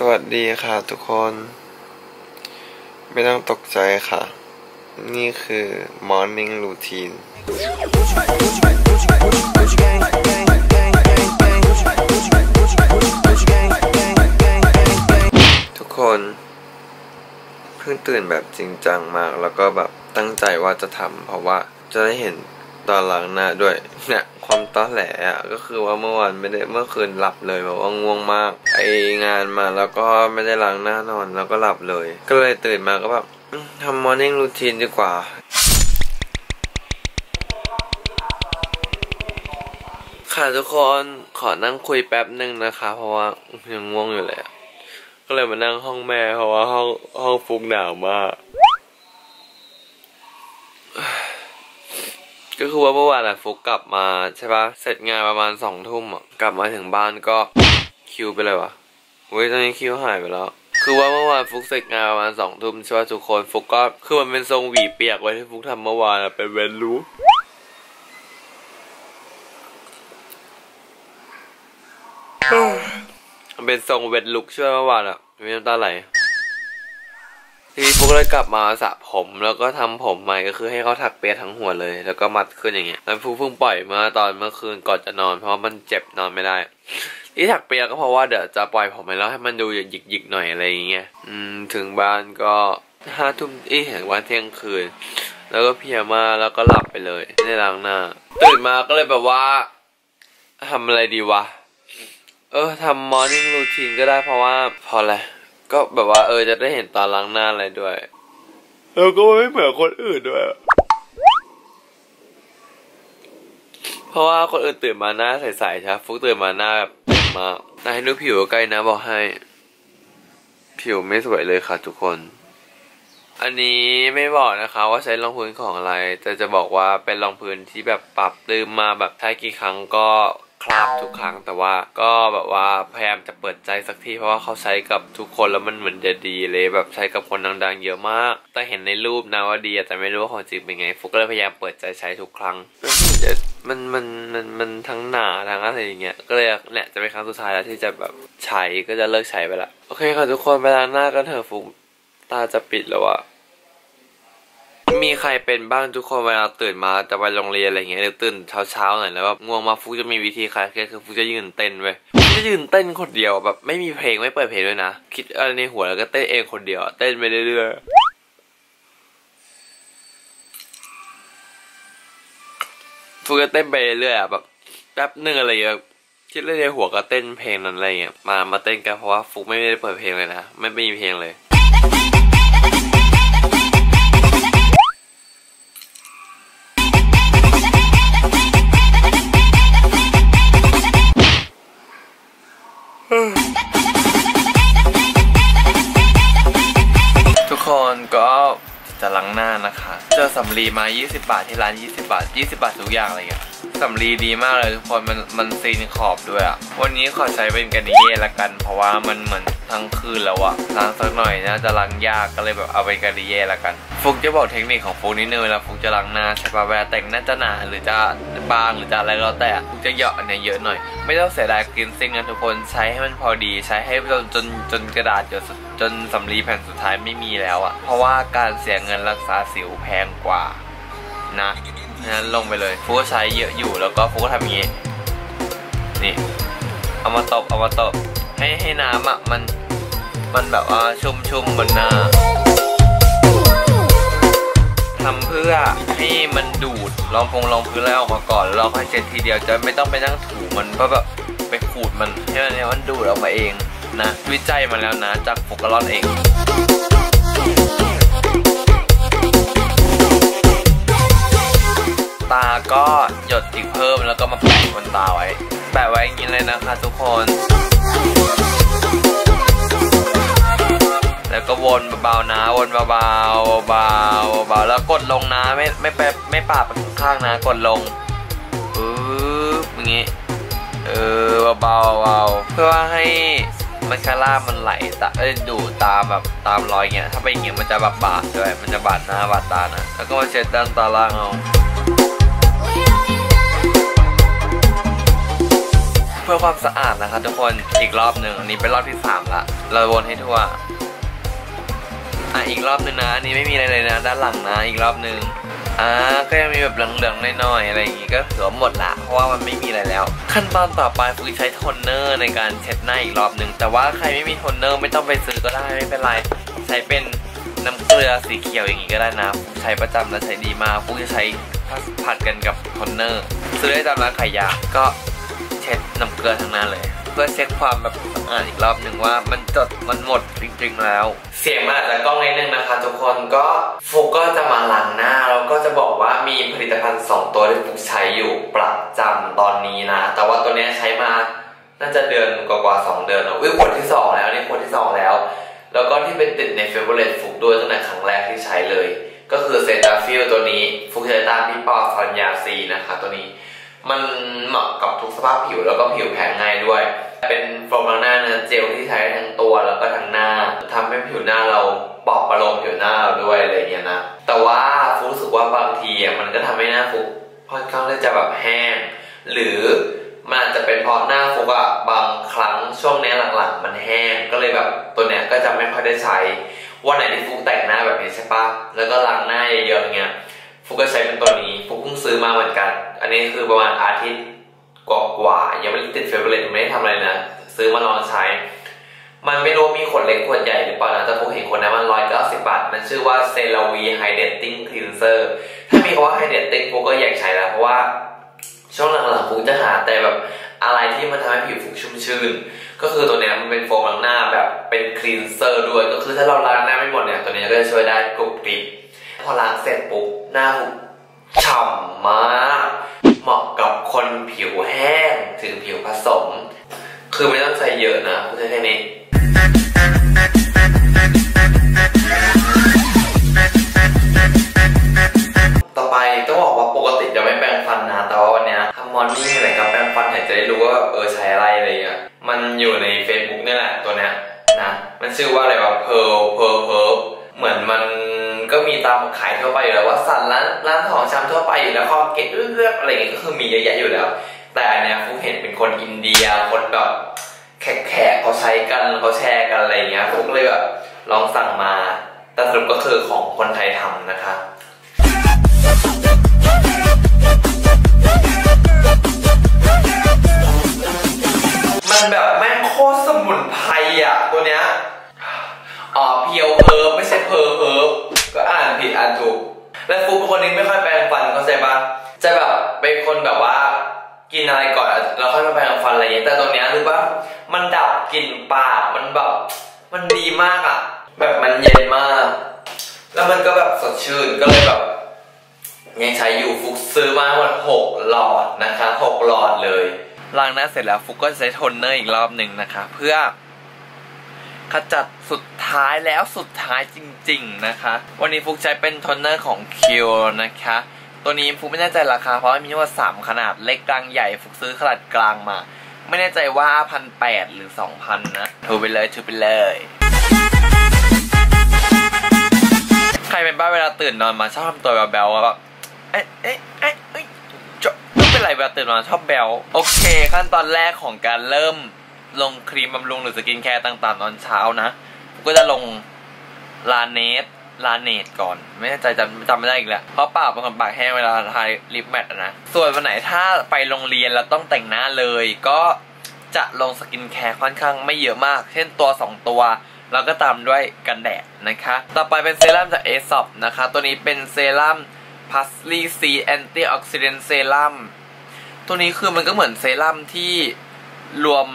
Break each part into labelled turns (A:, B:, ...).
A: สวัสดีค่ะทุกคน ไม่ต้องตกใจค่ะ นี่คือ morning routine ทุกคน เพิ่งตื่นแบบจริงจังมาก แล้วก็แบบตั้งใจว่าจะทำเพราะว่าจะได้เห็น ตอนล้างหน้าด้วยเนี่ยความต้อแหลอะก็คือว่าเมื่อวานไม่ได้เมื่อคืนหลับเลยแบบว่าง่วงมาก ไองานมาแล้วก็ไม่ได้ล้างหน้านอนแล้วก็หลับเลย ก็เลยตื่นมาก็แบบทำ morning routine ดีกว่าค่ะทุกคนขอนั่งคุยแป๊บหนึ่งนะคะ เพราะว่ายังง่วงอยู่เลยก็เลยมานั่งห้องแม่เพราะว่าห้องห้องฟุกหนาวมาก ก็คือว่าเมื่อวานอะฟุกกลับมาใช่ปะเสร็จงานประมาณสองทุ่มอะกลับมาถึงบ้านก็คิวไปเลยวะเว้ยตอนนี้คิวหายไปแล้ว คือว่าเมื่อวานฟุกเสร็จงานประมาณสองทุ่มใช่ปะทุกคนฟุกก็คือมันเป็นทรงหวีเปียกไว้ที่ฟุกทำเมื่อวานอะเป็นเวนรูฟมันเป็นทรงเวทลุกช่วยเมื่อวานอะมีน้ำตาไหล ทีนี้ฟุกเลยกลับมาสระผมแล้วก็ทำผมใหม่ก็คือให้เขาถักเปียทั้งหัวเลย แล้วก็มัดขึ้นอย่างเงี้ยแล้วฟุกเพิ่งปล่อยมื่อตอนเมื่อคืนก่อนจะนอน เพราะมันเจ็บนอนไม่ได้ที่ถักเปียก็เพราะว่าเดี๋ยวจะปล่อยผมไปแล้วให้มันดูหยิกๆหน่อยอะไรอย่างเงี้ยอืมถึงบ้านก็ห้าทุ่มอ้ยเห็นวันเที่ยงคืน แล้วก็เพียมากแล้วก็หลับไปเลยไม่ได้ล้างหน้าตื่นมาก็เลยแบบว่าทำอะไรดีวะ เออทำมอร์นิ่งรูทีนก็ได้เพราะว่าพออะไร ก็แบบว่าเออจะได้เห็นตอนล้างหน้าอะไรด้วย แล้วก็ไม่เหมือนคนอื่นด้วย เพราะว่าคนอื่นตื่นมาหน้าใสๆใช่ปะฟุกตื่นมาหน้าแบบเต็มมากแต่ให้ดูผิวใกล้นะบอกให้ ผิวไม่สวยเลยค่ะทุกคน อันนี้ไม่บอกนะคะ ว่าใช้รองพื้นของอะไรแต่จะบอกว่าเป็นรองพื้นที่แบบปรับลืมมาแบบใช้กี่ครั้งก็ คราบทุกครั้งแต่ว่าก็แบบว่าพยายามจะเปิดใจสักทีเพราะว่าเขาใช้กับทุกคนแล้วมันเหมือนจะดีเลยแบบใช้กับคนดังๆ เยอะมาก แต่เห็นในรูปนะว่าดีแต่ไม่รู้ว่าของจริงเป็นไงฟุกก็เลยพยายามเปิดใจใช้ทุกครั้งมันมันมันมันทั้งหนาทั้งอะไรอย่างเงี้ยก็เลยเนี่ยจะเป็นครั้งสุดท้ายแล้วที่จะแบบใช้ก็จะเลิกใช้ไปละโอเคค่ะทุกคนไปล้างหน้ากันเถอะฟุกตาจะปิดแล้วอะ มีใครเป็นบ้างทุกคนเวลาตื่นมาจะไปโรงเรียนอะไรเงี้ยตื่นเช้าๆหน่อยแล้วแบบง่วงมาฟุกจะมีวิธีคลายเครียดคือฟุกจะยืนเต้นเว้ยฟุกจะยืนเต้นคนเดียวแบบไม่มีเพลงไม่เปิดเพลงด้วยนะ คิดอะไรในหัวแล้วก็เต้นเองคนเดียว เต้นไปเรื่อยๆฟุกจะเต้นไปเรื่อยๆแบบแป๊บหนึ่งอะไรเงี้ยคิดเรื่องในหัวก็เต้นเพลงนั้นอะไรเงี้ยมามาเต้นกันเพราะว่าฟุกไม่ได้เปิดเพลงเลยนะไม่ไม่มีเพลงเลย จะล้างหน้านะคะ เจอสำลีมา 20 บาทที่ร้าน 20 บาท 20 บาททุกอย่างอะไรเงี้ย สำลีดีมากเลยทุกคนมันมันซีนขอบด้วยอะวันนี้ขอใช้เป็นกันเย่ละกัน เพราะว่ามันเหมือนทั้งคืนแล้วอะล้างสักหน่อยน่าจะล้างยากก็เลยแบบเอาเป็นกันเย่ละกัน ฟุกจะบอกเทคนิคของฟุกนิดนึงเวลาฟุกจะล้างหน้าใช่ปะเวลาแต่งหน้าจะหนาหรือจะบางหรือจะอะไรก็แต่ฟุกจะเหยาะเนี้ยเยอะหน่อย ไม่ต้องเสียดายกลินซิ่งนะทุกคนใช้ให้มันพอดี ใช้ให้จนจนจนกระดาษจนจนสำลีแผ่นสุดท้ายไม่มีแล้วอะเพราะว่าการเสียเงินรักษาสิวแพงกว่านะ นั้นลงไปเลยฟุกก็ใช้เยอะอยู่แล้วก็ฟุกก็ทำอย่างงี้นี่เอามาตบเอามาตบให้ให้น้ำอะมันมันแบบว่าชุ่มชุ่มบนหน้าทำเพื่อให้มันดูดรองพงรองพื้นแล้วออกมาก่อนแล้วเราค่อยเช็ดทีเดียวจะไม่ต้องไปนั่งถูมันเพราะแบบไปขูดมันให้มันให้มันดูดออกมาเองนะวิจัยมาแล้วนะจากโฟกัลอนเอง ตาก็หยดอีกเพิ่มแล้วก็มาแปะบนตาไว้ แปะไว้อย่างนี้เลยนะคะทุกคน แล้วก็วนเบาๆนะ วนเบาๆเบาๆเบาๆแล้วกดลงนะ ไม่ไม่ไปไม่ปาดไปข้างๆนะ กดลงปึ๊บอย่างงี้ เออเบาๆเบาๆเพื่อว่าให้มันคาร่ามันไหลตาเอ้ยดูตามแบบตามรอยเงี้ย ถ้าเป็นอย่างเงี้ยมันจะแบบบาดด้วย มันจะบาดหน้าบาดตานะ แล้วก็มาเช็ดด้านตาล่างเอา เพื่อความสะอาดนะคะทุกคนอีกรอบหนึ่งอันนี้เป็นรอบที่สามละเราวนให้ทั่วอะอีกรอบหนึ่งนะอันนี้ไม่มีอะไรเลยนะ ด้านหลังนะอีกรอบหนึ่งอ่าก็ยังมีแบบเหลืองๆน่อยๆอะไรอย่างงี้ก็ถือว่าหมดละเพราะว่ามันไม่มีอะไรแล้ว ขั้นตอนต่อไปคือใช้โทนเนอร์ในการเช็ดหน้าอีกรอบหนึ่งแต่ว่าใครไม่มีโทนเนอร์ไม่ต้องไปซื้อก็ได้ไม่เป็นไรใช้เป็นน้ำเกลือสีเขียวอย่างงี้ก็ได้นะใช้ประจำและใช้ดีมากพวกจะใช้ผลัดกันกับโทนเนอร์ซื้อได้ตามร้านขายยาก็ เช็ดน้ำเกลือทั้งหน้าเลย เพื่อเช็กความแบบสะอาดอีกรอบหนึ่งว่ามันจดมันหมดจริงๆแล้ว เสียงมันอาจจะก้องนิดนึงนะคะ ทุกคนก็ฟลุ๊คก็จะมาล้างหน้าแล้วก็จะบอกว่ามีผลิตภัณฑ์ 2 ตัวที่ฟลุ๊คใช้อยู่ประจำตอนนี้นะ แต่ว่าตัวนี้ใช้มาน่าจะเดือนกว่าๆสองเดือนแล้วอุ้ยขวดที่สองแล้วนี่ขวดที่สองแล้ว แล้วก็ที่เป็นติดใน favorite ฟลุ๊คด้วยตั้งแต่ครั้งแรกที่ใช้เลย ก็คือ Cetaphil ตัวนี้ฟลุ๊คใช้ตามพี่ปอสัญญาซีนะคะตัวนี้ มันเหมาะกับทุกสภาพผิวแล้วก็ผิวแพ้ง่ายด้วย เป็นโฟมล้างหน้าเนื้อเจลที่ใช้ทั้งตัวแล้วก็ทั้งหน้าทำให้ผิวหน้าเราปลอบประโลมผิวหน้าเราด้วยอะไรอย่างเงี้ยนะ แต่ว่าฟุกรู้สึกว่าบางทีอะมันก็ทำให้หน้าฟุกค่อนข้างที่จะแบบแห้ง หรือมันอาจจะเป็นเพราะหน้าฟุกอะบางครั้งช่วงนี้หลังๆ มันแห้งก็เลยแบบตัวเนี้ยก็จะไม่ค่อยได้ใช้ วันไหนที่ฟุกแต่งหน้าแบบนี้ใช่ปะแล้วก็ล้างหน้าเยอะๆเงี้ยฟุกก็ใช้เป็นตัวนี้ฟุกเพิ่งซื้อมาเหมือนกัน อันนี้คือประมาณอาทิตย์กว่าๆยังไม่ได้ติด favorite ไม่ได้ทำอะไรนะซื้อมาลองใช้ มันไม่รู้มีขวดเล็กขวดใหญ่หรือเปล่านะแต่ฟลุ๊คเห็นขวดนั้นมันร้อยเก้าสิบบาท มันชื่อว่า CeraVe Hydrating Cleanser ถ้ามีคำว่า hydrating ฟลุ๊คก็อยากใช้แล้วเพราะว่าช่วงหลังๆฟลุ๊คจะหาแต่แบบอะไรที่มันทำให้ผิวฟลุ๊คชุ่มชื่น ก็คือตัวเนี้ยมันเป็นโฟมล้างหน้าแบบเป็น cleanser ด้วย ก็คือถ้าเราล้างหน้าไม่หมดเนี่ยตัวนี้ก็จะช่วยได้กรุบกริบพอล้างเสร็จปุ๊บหน้าหุฉ่ำมากเหมาะกับคนผิวแห้งถึงผิวผสม คือไม่ต้องใส่เยอะนะใช้แค่นี้ต่อไปต้องบอกว่าปกติจะไม่แปรงฟันนะ แต่ว่าวันนี้ทำมอร์นิ่งอะไรกับแปรงฟันอยากจะได้รู้ว่าเออใช้อะไรอะไรเงี้ยมันอยู่ใน Facebook นี่แหละตัวเนี้ยนะ มันชื่อว่าอะไรวะ Pearl Pearl Pearl เหมือนมันก็มีตามขายทั่วไปอยู่แล้วว่าสั่นร้านร้านของชำทั่วไปอยู่แล้วคอเก็ตเลือกๆอะไรเงี้ยก็คือมีเยอะแยะอยู่แล้ว แต่เนี่ยฟุกเห็นเป็นคนอินเดียคนแบบแขกๆเขาใช้กันเขาแชร์กันอะไรเงี้ยฟุกเลยแบบลองสั่งมาแต่สรุปก็คือของคนไทยทำนะคะ มันแบบ มันดีมากอะ แบบมันเย็นมาก แล้วมันก็แบบสดชื่นก็เลยแบบยังใช้อยู่ฟลุ๊คซื้อมาหมดหกหลอดนะคะหกหลอดเลยล้างหน้าเสร็จแล้วฟลุ๊คก็ใช้โทนเนอร์อีกรอบหนึ่งนะคะ เพื่อขจัดสุดท้ายแล้วสุดท้ายจริง ๆนะคะ วันนี้ฟลุ๊คใช้เป็นโทนเนอร์ของคิวนะคะ ตัวนี้ฟลุ๊คไม่แน่ใจราคาเพราะมีทั้งหมดสามขนาดเล็กกลางใหญ่ ฟลุ๊คซื้อขนาดกลางมา ไม่แน่ใจว่าพันแปดหรือสองพันนะถูไปเลยถูไปเลย ใครเป็นบ้าเวลาตื่นนอนมาชอบทำตัวแบลๆอะแบบเอ๊ะเอ๊ะเอ๊ะเอ๊ะจะไม่เป็นไรเวลาตื่นนอนชอบแบลโอเค ขั้นตอนแรกของการเริ่มลงครีมบำรุงหรือสกินแคร์ต่างๆ ตอนเช้านะก็จะลง Laneige Laneige ก่อน ไม่แน่ใจจำจำไม่ได้อีกแล้ว เพราะปากเป็นคนปากแห้งเวลาทาลิป matte นะ ส่วนวันไหนถ้าไปโรงเรียนแล้วต้องแต่งหน้าเลย ก็จะลงสกินแคร์ค่อนข้างไม่เยอะมาก เช่นตัว 2 ตัว แล้วก็ตามด้วยกันแดดนะคะ ต่อไปเป็นเซรั่มจาก a อ o p นะคะ ตัวนี้เป็นเซรั่ม Parsley C Antioxidant Serum ตัวนี้คือมันก็เหมือนเซรั่มที่รวม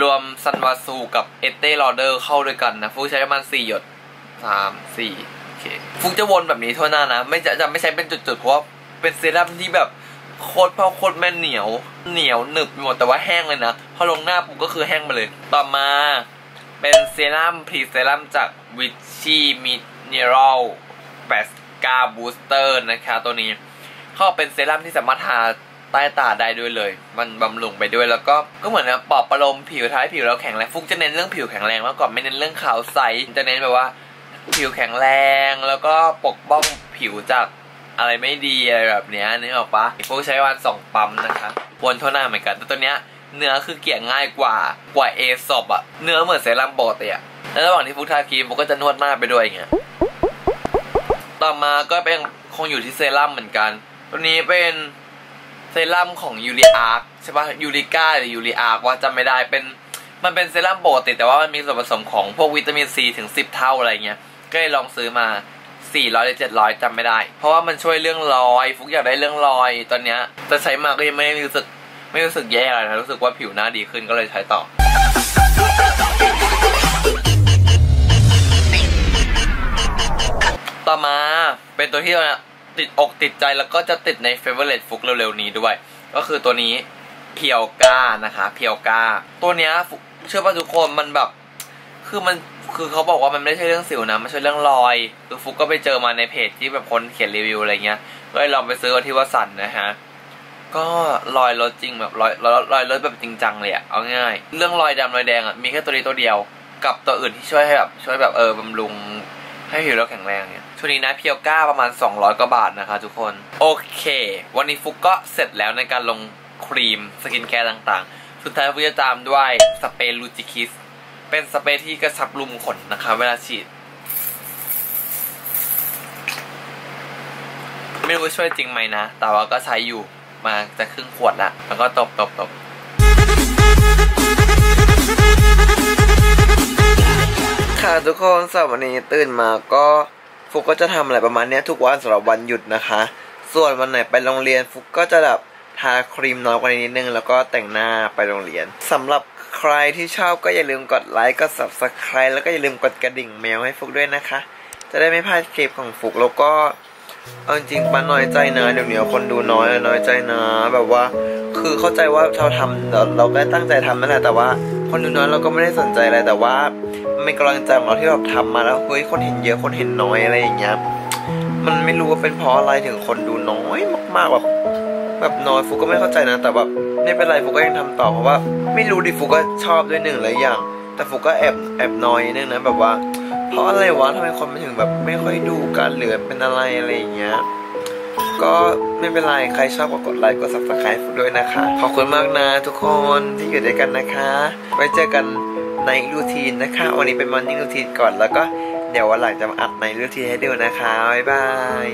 A: รวม Sulwhasoo กับ Estee Lauder เข้าด้วยกันนะฟลุ๊คใช้ประมาณสี่หยด สามสี่โอเคฟลุ๊คจะวนแบบนี้ทั่วหน้านะ ไม่จะจะไม่ใช้เป็นจุดๆ เพราะว่าเป็นเซรั่มที่แบบโคตรเพราะโคตรแม่งเหนียว เหนียวหนึบไปหมดแต่ว่าแห้งเลยนะ พอลงหน้าปุ๊บก็คือแห้งมาเลย ต่อมาเป็นเซรั่มพรีเซรั่มจากวิชี่มิเนรัลแบสกาบูสเตอร์นะคะตัวนี้เขาเป็นเซรั่มที่สามารถทาใต้ตาได้ด้วยเลย มันบำรุงไปด้วยแล้วก็ก็เหมือนนะปลอบประโลมผิวท้ายผิวเราแข็งแรงฟลุ๊คจะเน้นเรื่องผิวแข็งแรงมากกว่าไม่เน้นเรื่องขาวใสจะเน้นแบบว่า ผิวแข็งแรงแล้วก็ปกป้องผิวจากอะไรไม่ดีอะไรแบบเนี้ยนึกออกปะฟุกใช้วันสองปั๊มนะคะวนทั่วหน้าเหมือนกัน แต่ตัวเนี้ยเนื้อคือเกี่ยง่ายกว่ากว่าเอซอบอะเนื้อเหมือนเซรั่มปกติอะแล้วระหว่างที่ฟุกทาครีมฟุกก็จะนวดหน้าไปด้วยอย่างเงี้ยต่อมาก็เป็นคงอยู่ที่เซรั่มเหมือนกัน ตัวนี้เป็นเซรั่มของยูริอาร์คใช่ปะยูริก้าหรือยูริอาร์คว่าจำไม่ได้เป็นมันเป็นเซรั่มปกติแต่ว่ามันมีส่วนผสมของพวกวิตามินซีถึง 10 เท่าอะไรเงี้ย ก็เลยลองซื้อมา 400หรือ700จำไม่ได้ เพราะว่ามันช่วยเรื่องรอย ฟุกอยากได้เรื่องรอย ตอนเนี้ยแต่ใช้มาก็ยังไม่ได้รู้สึกไม่รู้สึกแย่อะไรนะรู้สึกว่าผิวหน้าดีขึ้นก็เลยใช้ต่อต่อมาเป็นตัวที่เราติดอกติดใจแล้วก็จะติดใน favorite ฟุกเร็วๆนี้ด้วย ก็คือตัวนี้เพียวก้านะคะเพียวก้า ตัวเนี้ยเชื่อป่ะทุกคนมันแบบ คือมันคือเขาบอกว่ามันไม่ใช่เรื่องสิวนะมันใช่เรื่องรอยคือฟุกก็ไปเจอมาในเพจที่แบบคนเขียนรีวิวอะไรเงี้ยก็เลยลองไปซื้อที่วัสันนะฮะก็รอยลดจริงแบบรอยรอยรอยลดแบบจริงจังเลยอะเอาง่ายเรื่องรอยดำรอยแดงอะมีแค่ตัวนี้ตัวเดียว กับตัวอื่นที่ช่วยให้แบบช่วยแบบเออบำรุงให้ผิวเราแข็งแรงเนี่ยช่วงนี้นะเพียวก้าประมาณ 200กว่าบาทนะคะ ทุกคนโอเค วันนี้ฟลุ๊คก็เสร็จแล้วในการลงครีมสกินแคร์ต่างๆ สุดท้ายฟลุ๊คจะตามด้วยสเปรย์ลูจิคิส เป็นสเปรย์ที่กระชับรูขุมขนนะคะ เวลาฉีด ไม่รู้ช่วยจริงไหมนะ แต่ว่าก็ใช้อยู่มาจะครึ่งขวดละแล้วก็ตบตบตบค่ะทุกคนสำหรับวันนี้ตื่นมาก็ฟุกก็จะทำอะไรประมาณนี้ทุกวันสำหรับวันหยุดนะคะ ส่วนวันไหนไปโรงเรียนฟุกก็จะแบบทาครีมน้อยกว่านี้นิดนึง แล้วก็แต่งหน้าไปโรงเรียนสำหรับ รที่ชอบก็อย่าลืมกดไลค์กด subscribe แล้วก็อย่าลืมกดกระดิ่งแมวให้ฟุกด้วยนะคะ จะได้ไม่พลาดคลิปของฟุกแล้วก็เอาจริงป้าน้อยใจนะเดี๋ยวนี้คนดูน้อยน้อยใจนะแบบว่า คือเข้าใจว่าเราทำเราเราก็ตั้งใจทำนั่นแหละแต่ว่า คนดูน้อยเราก็ไม่ได้สนใจอะไรแต่ว่ามันเป็นกำลังใจของเราที่แบบทำมาแล้วเฮ้ยคนเห็นเยอะคนเห็นน้อยอะไรอย่างเงี้ยมันไม่รู้ว่าเป็นเพราะอะไรถึงคนดูน้อยมากๆแบบแบบน้อยฟุกก็ไม่เข้าใจนะแต่แบบ ไม่เป็นไรฟุกก็ยังทำต่อเพราะว่า ไม่รู้ดิฟุกก็ชอบด้วยหนึ่งหลายอย่าง แต่ฟุกก็แอบแอบน้อยนึงนะแบบว่า เพราะอะไรวะทำไมคนมันถึงแบบไม่ค่อยดูกันหรือเป็นอะไรอะไรอย่างเงี้ยก็ไม่เป็นไร ใครชอบก็กดไลค์กด subscribe ด้วยนะคะ ขอบคุณมากนะทุกคนที่อยู่ด้วยกันนะคะ ไว้เจอกันในรูทีนนะคะ วันนี้เป็นมอร์นิ่งรูทีนก่อนแล้วก็เดี๋ยววันหลังจะมาอัดในรูทีนให้ดูนะคะ บ๊ายบาย